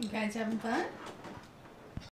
You guys having fun?